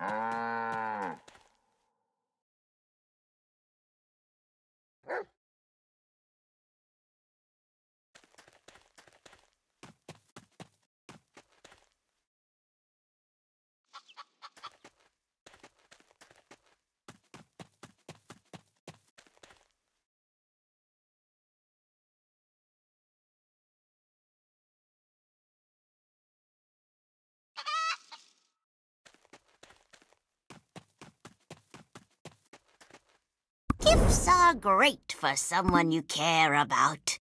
ああ。Gifts are great for someone you care about.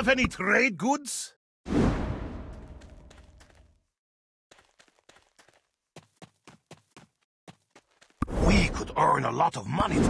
Have any trade goods? We could earn a lot of money.